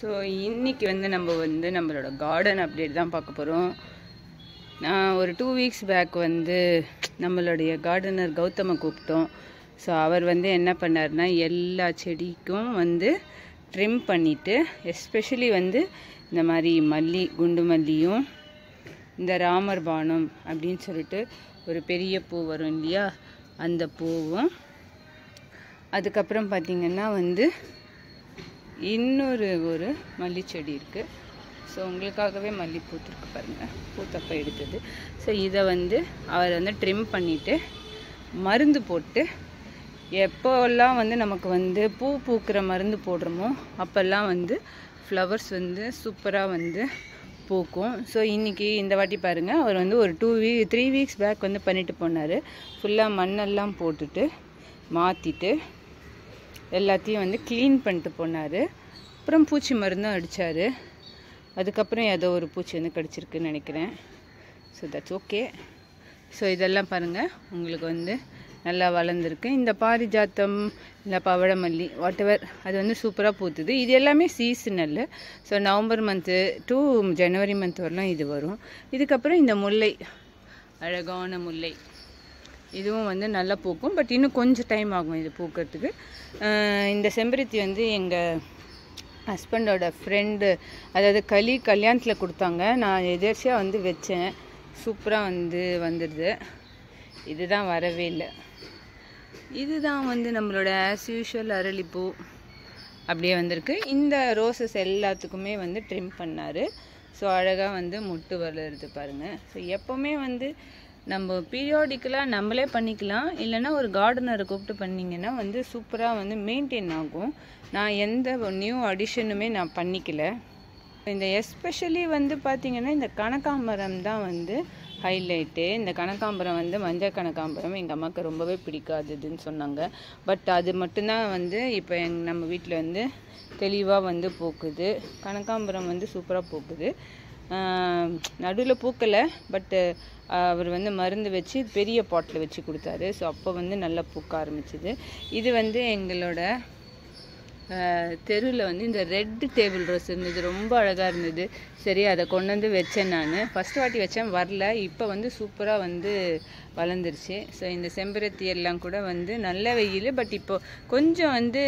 So இன்றைக்கி வந்து நம்ம வந்து நம்மளோட கார்டன் அப்டேட் தான் பார்க்க போகிறோம் நான் ஒரு டூ வீக்ஸ் பேக் வந்து நம்மளுடைய கார்டனர் கௌதமை கூப்பிட்டோம். ஸோ அவர் வந்து என்ன பண்ணாருன்னா எல்லா செடிக்கும் வந்து ட்ரிம் பண்ணிவிட்டு எஸ்பெஷலி வந்து இந்த மாதிரி மல்லி குண்டு மல்லியும் இந்த ராமர் பானம் அப்படின்னு சொல்லிட்டு ஒரு பெரிய பூ வரும் இல்லையா? அந்த பூவும். அதுக்கப்புறம் பார்த்திங்கன்னா வந்து இன்னொரு ஒரு மல்லி செடி இருக்குது ஸோ உங்களுக்காகவே மல்லி பூத்துருக்கு பாருங்கள் பூத்தப்போ எடுத்தது. ஸோ இதை வந்து அவர் வந்து ட்ரிம் பண்ணிவிட்டு மருந்து போட்டு எப்போல்லாம் வந்து நமக்கு வந்து பூ பூக்கிற மருந்து போடுறோமோ அப்போல்லாம் வந்து ஃப்ளவர்ஸ் வந்து சூப்பராக வந்து பூக்கும். ஸோ இன்றைக்கி இந்த வாட்டி பாருங்கள் அவர் வந்து ஒரு டூ வீ த்ரீ வீக்ஸ் பேக் வந்து பண்ணிட்டு போனார். ஃபுல்லாக மண்ணெல்லாம் போட்டுட்டு மாற்றிட்டு எல்லாத்தையும் வந்து க்ளீன் பண்ணிட்டு போனார். அப்புறம் பூச்சி மருந்தும் அடித்தார் அதுக்கப்புறம் ஏதோ ஒரு பூச்சி வந்து கடிச்சிருக்குன்னு நினைக்கிறேன். ஸோ தட்ஸ் ஓகே ஸோ இதெல்லாம் பாருங்கள் உங்களுக்கு வந்து நல்லா வளர்ந்துருக்கு. இந்த பாரிஜாத்தம் இல்லை பவழமல்லி வாட் எவர் அது வந்து சூப்பராக பூத்துது. இது எல்லாமே seasonal so November month to January month வரலாம் இது வரும். இதுக்கப்புறம் இந்த முல்லை அழகான முல்லை. இதுவும் வந்து நல்லா பூக்கும். பட் இன்னும் கொஞ்சம் டைம் ஆகும் இது பூக்கிறதுக்கு. இந்த செம்பருத்தி வந்து எங்கள் ஹஸ்பண்டோட ஃப்ரெண்டு அதாவது களி கல்யாணத்தில் கொடுத்தாங்க. நான் எதர்ச்சியாக வந்து வச்சேன். சூப்பராக வந்து வந்துடுது. இதுதான் வரவே இல்லை. இதுதான் வந்து நம்மளோட ஆஸ் யூஷுவல் அரளிப்பூ அப்படியே வந்திருக்கு. இந்த ரோசஸ் எல்லாத்துக்குமே வந்து ட்ரிம் பண்ணார். ஸோ அழகாக வந்து முட்டு வளருது பாருங்கள் ஸோ எப்போவுமே வந்து நம்ம பீரியாடிக்கலாக நம்மளே பண்ணிக்கலாம். இல்லைன்னா ஒரு கார்டனரை கூப்பிட்டு பண்ணிங்கன்னா வந்து சூப்பராக வந்து மெயின்டைன் ஆகும். நான் எந்த நியூ அடிஷனுமே நான் பண்ணிக்கல. இந்த எஸ்பெஷலி வந்து பார்த்திங்கன்னா இந்த கனகாம்பரம் தான் வந்து ஹைலைட்டு இந்த கனகாம்பரம் வந்து மஞ்சள் கனகாம்பரம் எங்கள் அம்மாவுக்கு ரொம்பவே பிடிக்காதுன்னு சொன்னாங்க. பட் அது மட்டும்தான் வந்து இப்போ எங் நம்ம வீட்டில் வந்து தெளிவாக வந்து போக்குது. கனகாம்பரம் வந்து சூப்பராக போக்குது. நடுவில் பூக்கலை பட்டு அவர் வந்து மருந்து வச்சு பெரிய பாட்டில் வச்சு கொடுத்தாரு. ஸோ அப்போ வந்து நல்லா பூக்க ஆரம்பிச்சிது. இது வந்து எங்களோட தெருவில் வந்து இந்த ரெட்டு டேபிள் ரோஸ் இருந்தது. ரொம்ப அழகாக இருந்தது. சரி அதை கொண்டு வந்து வச்சேன் நான். ஃபஸ்ட் வாட்டி வச்சேன் வரல. இப்போ வந்து சூப்பராக வந்து வளர்ந்துருச்சு. ஸோ இந்த செம்பருத்தி எல்லாம் கூட வந்து நல்ல வெயில் பட் இப்போது கொஞ்சம் வந்து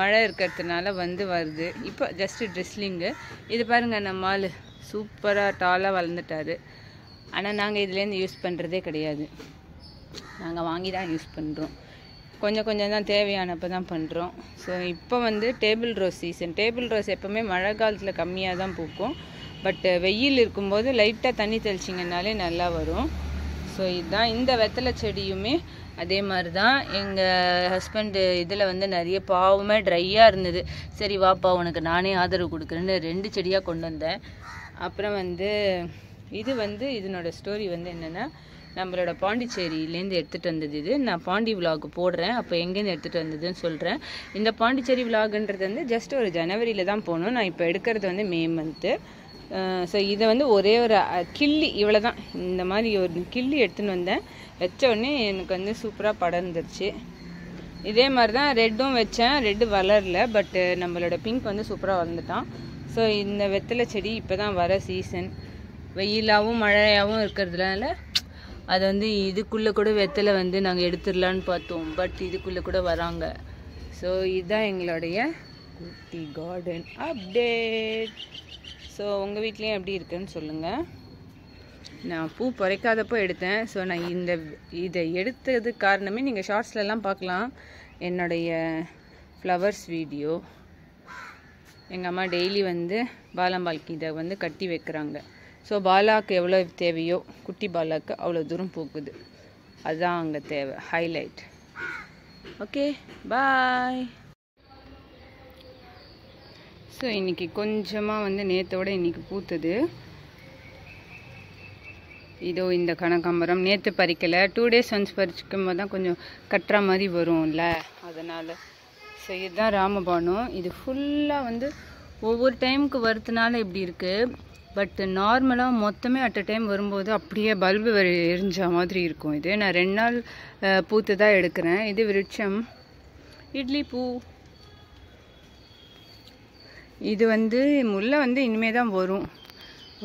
மழை இருக்கிறதுனால வந்து வருது. இப்போ ஜஸ்ட்டு ட்ரெஸ்லிங்கு இது பாருங்கள் நம்ம ஆள். சூப்பராக டாலாக வளர்ந்துட்டாரு. ஆனால் நாங்கள் இதுலேருந்து யூஸ் பண்ணுறதே கிடையாது. நாங்கள் வாங்கி தான் யூஸ் பண்ணுறோம் கொஞ்சம் கொஞ்சம் தான் தேவையானப்போ தான் பண்ணுறோம் ஸோ இப்போ வந்து table rose season table rose எப்போவுமே மழை காலத்தில் கம்மியாக தான் பூக்கும். பட் வெயில் இருக்கும்போது லைட்டாக தண்ணி தெளிச்சிங்கனாலே நல்லா வரும். ஸோ இதுதான் இந்த வெத்தலை செடியுமே. அதே மாதிரி தான் எங்கள் ஹஸ்பண்டு இதில் வந்து நிறைய பாவமே ட்ரையாக இருந்தது. சரி வாப்பா உனக்கு நானே ஆதரவு கொடுக்குறேன்னு ரெண்டு செடியாக கொண்டு வந்தேன். அப்புறம் வந்து இது வந்து இதனோட ஸ்டோரி வந்து என்னென்னா நம்மளோட பாண்டிச்சேரியிலேருந்து எடுத்துகிட்டு வந்தது இது. நான் பாண்டி விலாக் போடுறேன். அப்போ எங்கேருந்து எடுத்துகிட்டு வந்ததுன்னு சொல்கிறேன் இந்த பாண்டிச்சேரி விலாகுன்றது வந்து ஜஸ்ட் ஒரு ஜனவரியில் தான் போகணும். நான் இப்போ எடுக்கிறது வந்து மே மந்த்து ஸோ இதை வந்து ஒரே ஒரு கிள்ளி இவ்வளோ தான் இந்த மாதிரி ஒரு கிள்ளி எடுத்துன்னு வந்தேன். வச்ச உடனே எனக்கு வந்து சூப்பராக படர்ந்துருச்சு இதே மாதிரி தான் ரெட்டும் வச்சேன். ரெட்டு வளரல பட்டு நம்மளோட பிங்க் வந்து சூப்பராக வளர்ந்துட்டான். ஸோ இந்த வெத்தலை செடி இப்போ தான் வர சீசன் வெயிலாகவும் மழையாகவும் இருக்கிறதுனால அது வந்து இதுக்குள்ளே கூட வெத்தலை வந்து நாங்கள் எடுத்துடலான்னு பார்த்தோம். பட் இதுக்குள்ளே கூட வராங்க. ஸோ இதுதான் எங்களுடைய குட்டி கார்டன் அப்டேட் ஸோ உங்கள் வீட்லேயும் எப்படி இருக்குன்னு சொல்லுங்கள் நான் பூ பறைக்காதப்போ எடுத்தேன். ஸோ நான் இந்த இதை எடுத்தது காரணமே நீங்கள் ஷார்ட்ஸ்லலாம் பார்க்கலாம். என்னுடைய ஃப்ளவர்ஸ் வீடியோ எங்கள் அம்மா டெய்லி வந்து பாலம்பால்க்கு இதை வந்து கட்டி வைக்கிறாங்க. ஸோ பாலாக்கு எவ்வளோ தேவையோ குட்டி பாலாக்கு அவ்வளோ தூரம் போக்குது அதுதான் அங்கே தேவை ஹைலைட் ஓகே பாய் ஸோ இன்றைக்கி கொஞ்சமாக வந்து நேற்றோட இன்றைக்கி பூத்துது. இதோ இந்த கனகாம்பரம். நேற்று பறிக்கலை. டூ டேஸ் ஒன்ஸ் பறிச்சுக்கும் போது தான் கொஞ்சம் கட்டுற மாதிரி வரும்ல. அதனால் ஸோ இதுதான் ராமபானம். இது ஃபுல்லாக வந்து ஒவ்வொரு டைமுக்கு வரதுனால இப்படி இருக்குது பட் நார்மலாக மொத்தமே அட் அ டைம் வரும்போது அப்படியே பல்பு எரிஞ்ச மாதிரி இருக்கும். இது நான் ரெண்டு நாள் பூத்து தான் எடுக்கிறேன். இது விருட்சம். இட்லி பூ. இது வந்து முல்லை வந்து இனிமே தான் வரும்.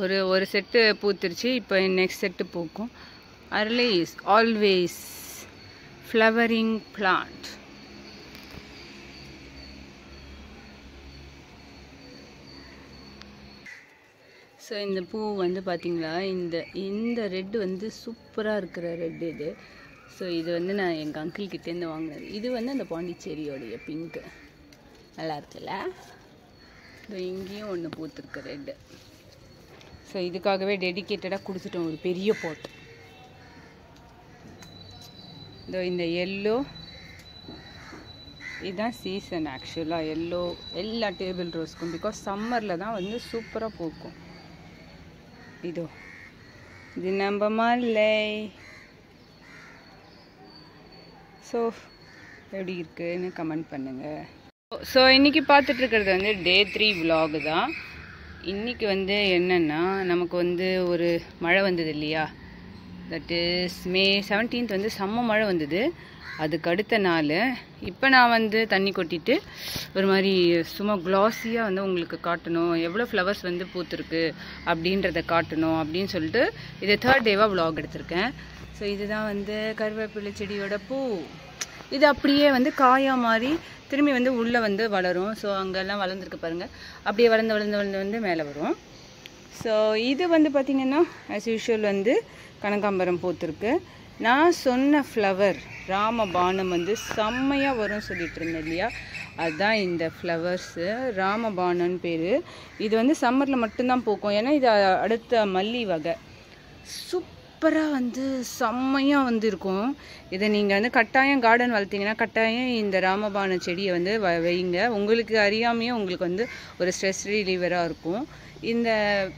ஒரு ஒரு செட்டு பூத்துருச்சு. இப்போ நெக்ஸ்ட் செட்டு பூக்கும். அர்லே is always flowering plant so இந்த பூ வந்து பார்த்திங்களா இந்த இந்த ரெட்டு வந்து சூப்பராக இருக்கிற ரெட்டு இது. ஸோ இது வந்து நான் எங்கள் அங்கிள் கிட்டேருந்து வாங்கினது. இது வந்து அந்த பாண்டிச்சேரியோடைய பிங்க்கு நல்லா இருக்குல்ல? ஸோ இங்கேயும் ஒன்று பூத்துருக்கு ரெட்டு ஸோ இதுக்காகவே டெடிக்கேட்டடாக கொடுத்துட்டோம். ஒரு பெரிய போட் இதோ இந்த எல்லோ இதுதான் சீசன் ஆக்சுவலாக எல்லோ எல்லா டேபிள் ரோஸ்க்கும் பிகாஸ் சம்மரில் தான் வந்து சூப்பராக பூக்கும். இதோ. இது நம்ம மல்லை ஸோ எப்படி இருக்குன்னு கமெண்ட் பண்ணுங்கள் ஸோ இன்றைக்கி பார்த்துட்டு இருக்கிறது வந்து டே த்ரீ விலாகு தான். இன்றைக்கி வந்து என்னென்னா நமக்கு வந்து ஒரு மழை வந்தது இல்லையா? தட் இஸ் மே செவன்டீன்த் வந்து செம்ம மழை வந்தது. அதுக்கு அடுத்த நாள் இப்போ நான் வந்து தண்ணி கொட்டிட்டு ஒரு மாதிரி சும்மா க்ளாஸியாக வந்து உங்களுக்கு காட்டணும். எவ்வளோ ஃப்ளவர்ஸ் வந்து பூத்துருக்கு அப்படின்றத காட்டணும் அப்படின்னு சொல்லிட்டு இது தேர்ட் டேவாக vlog எடுத்திருக்கேன். ஸோ இதுதான் வந்து கருவேப்பிலை செடியோட பூ. இது அப்படியே வந்து காயா மாதிரி திரும்பி வந்து உள்ளே வந்து வளரும். ஸோ அங்கெல்லாம் வளர்ந்துருக்கு பாருங்கள் அப்படியே வளர்ந்து வளர்ந்து வளர்ந்து வந்து மேலே வரும். ஸோ இது வந்து பார்த்திங்கன்னா ஆஸ் யூஷுவல் வந்து கனகாம்பரம் பூத்துருக்கு. நான் சொன்ன ஃப்ளவர் ராமபானம் வந்து செம்மையாக வரும் சொல்லிட்டு இருந்தேன் இல்லையா? அதுதான் இந்த ஃப்ளவர்ஸு ராமபானம்னு பேர். இது வந்து சம்மரில் மட்டும்தான் பூக்கும். ஏன்னா இது அடுத்த மல்லி வகை. சூப்பராக வந்து செம்மையாக வந்து இருக்கும். இதை நீங்கள் வந்து கட்டாயம் கார்டன் வளர்த்தீங்கன்னா கட்டாயம் இந்த ராமபான செடியை வந்து வ வைங்க. உங்களுக்கு அறியாமையே உங்களுக்கு வந்து ஒரு ஸ்ட்ரெஸ் ரிலீவராக இருக்கும். இந்த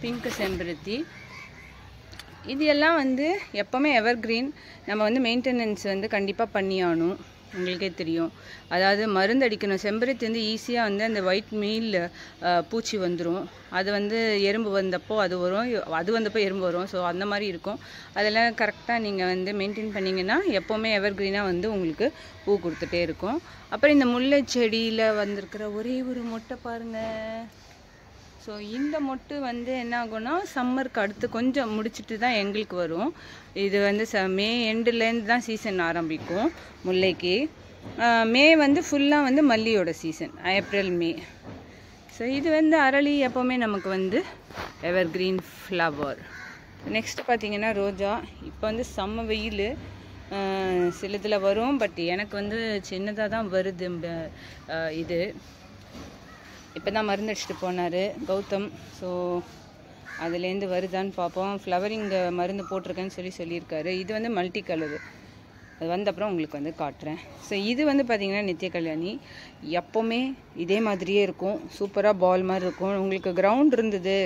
பிங்க் செம்பருத்தி இது எல்லாம் வந்து எப்போவுமே எவர் க்ரீன் நம்ம வந்து மெயின்டெனன்ஸ் வந்து கண்டிப்பாக பண்ணியாகணும் உங்களுக்கே தெரியும். அதாவது மருந்து அடிக்கணும். செம்பருத்தி வந்து ஈஸியாக வந்து அந்த ஒயிட் மீல் பூச்சி வந்துடும் அது வந்து எறும்பு வந்தப்போ அது வரும். அது வந்தப்போ எறும்பு வரும். ஸோ அந்த மாதிரி இருக்கும். அதெல்லாம் கரெக்டாக நீங்கள் வந்து மெயின்டைன் பண்ணிங்கன்னா எப்போவுமே எவர் க்ரீனாக வந்து உங்களுக்கு பூ கொடுத்துட்டே இருக்கும். அப்புறம் இந்த முல்லை செடியில் வந்திருக்கிற ஒரே ஒரு மொட்டை பாருங்கள் ஸோ இந்த மொட்டு வந்து என்ன ஆகும்னா சம்மருக்கு அடுத்து கொஞ்சம் முடிச்சுட்டு தான் எங்களுக்கு வரும். இது வந்து ச மே எண்டுலேருந்து தான் சீசன் ஆரம்பிக்கும் முல்லைக்கு. மே வந்து ஃபுல்லாக வந்து மல்லியோட சீசன் ஏப்ரல் மே ஸோ இது வந்து அரளி எப்போவுமே நமக்கு வந்து எவர் கிரீன் ஃப்ளவர் நெக்ஸ்ட் பார்த்திங்கன்னா ரோஜா. இப்போ வந்து செம்ம வெயில். சிலதில் வரும் பட் எனக்கு வந்து சின்னதாக தான் வருது இது. இப்போ தான் மருந்து அடிச்சுட்டு போனார் கௌதம். ஸோ அதுலேருந்து வருதான்னு பார்ப்போம். ஃப்ளவரிங் மருந்து போட்டிருக்கேன்னு சொல்லி சொல்லியிருக்காரு. இது வந்து மல்டி கலரு அது வந்த அப்புறம் உங்களுக்கு வந்து காட்டுறேன். ஸோ இது வந்து பார்த்திங்கன்னா நித்திய கல்யாணி. எப்போவுமே இதே மாதிரியே இருக்கும். சூப்பராக பால் மாதிரி இருக்கும். உங்களுக்கு கிரவுண்ட் இருந்தது.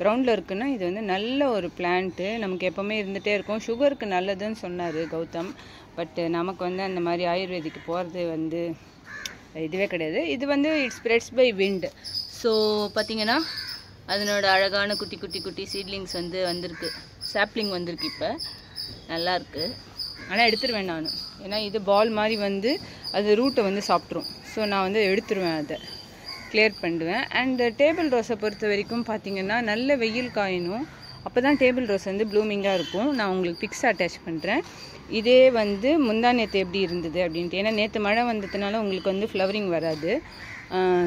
கிரவுண்டில் இருக்குன்னா இது வந்து நல்ல ஒரு பிளான்ட்டு நமக்கு எப்போவுமே இருந்துகிட்டே இருக்கும். சுகருக்கு நல்லதுன்னு சொன்னார் கௌதம். பட் நமக்கு வந்து அந்த மாதிரி ஆயுர்வேதிக்கு போகிறது வந்து இதுவே கிடையாது. இது வந்து it spreads by wind so பார்த்தீங்கன்னா அதனோட அழகான குட்டி குட்டி குட்டி சீட்லிங்ஸ் வந்து வந்திருக்கு. சாப்ளிங் வந்திருக்கு இப்போ. நல்லாயிருக்கு ஆனால் எடுத்துருவேன் நான். ஏன்னா இது பால் மாதிரி வந்து அது ரூட்டை வந்து சாப்பிட்ரும் ஸோ நான் வந்து எடுத்துருவேன் அதை. கிளியர் பண்ணிடுவேன். அண்ட் டேபிள் ரோஸை பொறுத்த வரைக்கும் பார்த்தீங்கன்னா நல்ல வெயில் காயினும் அப்போ தான் டேபிள் ரோஸ் வந்து ப்ளூமிங்காக இருக்கும். நான் உங்களுக்கு பிக்ஸ் அட்டாச் பண்ணுறேன் இதே வந்து முந்தா நேற்று எப்படி இருந்தது அப்படின்ட்டு. ஏன்னா நேற்று மழை வந்ததுனால உங்களுக்கு வந்து ஃப்ளவரிங் வராது.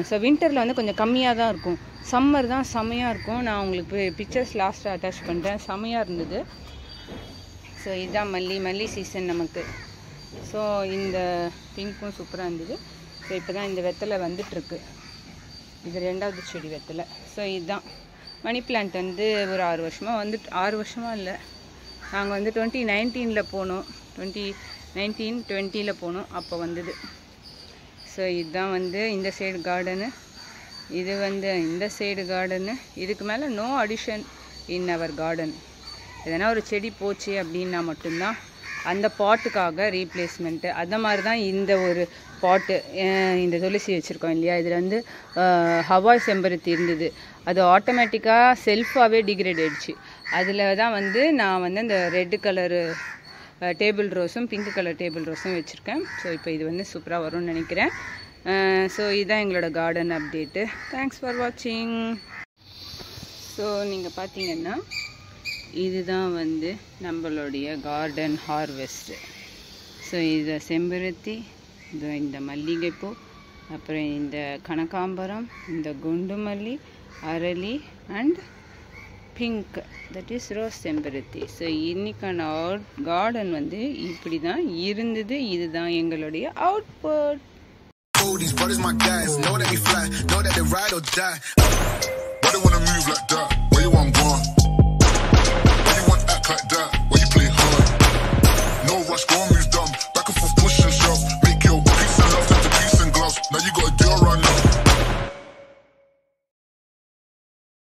ஸோ வின்டரில் வந்து கொஞ்சம் கம்மியாக தான் இருக்கும். சம்மர் தான் செம்மையாக இருக்கும். நான் உங்களுக்கு பிக்சர்ஸ் லாஸ்ட்டாக அட்டாச் பண்ணுறேன் செம்மையாக இருந்தது. ஸோ இதுதான் மல்லி. மல்லி சீசன் நமக்கு. ஸோ இந்த பிங்க்கும் சூப்பராக இருந்தது. ஸோ இப்போ தான் இந்த வெத்தலை வந்துட்டுருக்கு. இது ரெண்டாவது செடி வெத்தலை. ஸோ இதுதான் மணி பிளான்ட் வந்து ஒரு ஆறு வருஷமாக வந்து ஆறு வருஷமாக இல்லை. நாங்கள் வந்து டுவெண்ட்டி நைன்டீனில் போனோம். டுவெண்ட்டி நைன்டீன் டுவெண்ட்டியில் போனோம். அப்போ வந்தது. ஸோ இதுதான் வந்து இந்த சைடு கார்டனு இது வந்து இந்த சைடு கார்டனு இதுக்கு மேலே no addition in our garden எதனா ஒரு செடி போச்சு அப்படின்னா மட்டும்தான் அந்த பாட்டுக்காக ரீப்ளேஸ்மெண்ட்டு அந்த மாதிரி தான் இந்த ஒரு பாட்டு இந்த துளசி வச்சுருக்கோம் இல்லையா? இதில் வந்து ஹவாய் செம்பருத்தி இருந்தது. அது ஆட்டோமேட்டிக்காக செல்ஃபாகவே டிகிரேட் ஆயிடுச்சு. அதில் தான் வந்து நான் வந்து அந்த ரெட்டு கலரு டேபிள் ரோஸும் பிங்க் கலர் டேபிள் ரோஸும் வச்சுருக்கேன். ஸோ இப்போ இது வந்து சூப்பராக வரும்னு நினைக்கிறேன். ஸோ இதுதான் எங்களோட கார்டன் அப்டேட்டு தேங்க்ஸ் ஃபார் வாட்சிங் ஸோ நீங்கள் பார்த்தீங்கன்னா இதுதான் வந்து நம்மளுடைய கார்டன் ஹார்வெஸ்ட்டு ஸோ இது செம்பருத்தி இது இந்த மல்லிகைப்பூ அப்புறம் இந்த கனகாம்பரம் இந்த குண்டு மல்லி அரளி and pink that is rose செம்பருத்தி ஸோ இன்னைக்கான அவுட் கார்டன் வந்து இப்படி தான் இருந்தது இதுதான் எங்களுடைய output Oh, these brothers my guys. Know that we fly, know that they ride or die. Why they wanna move like that? Where you want going?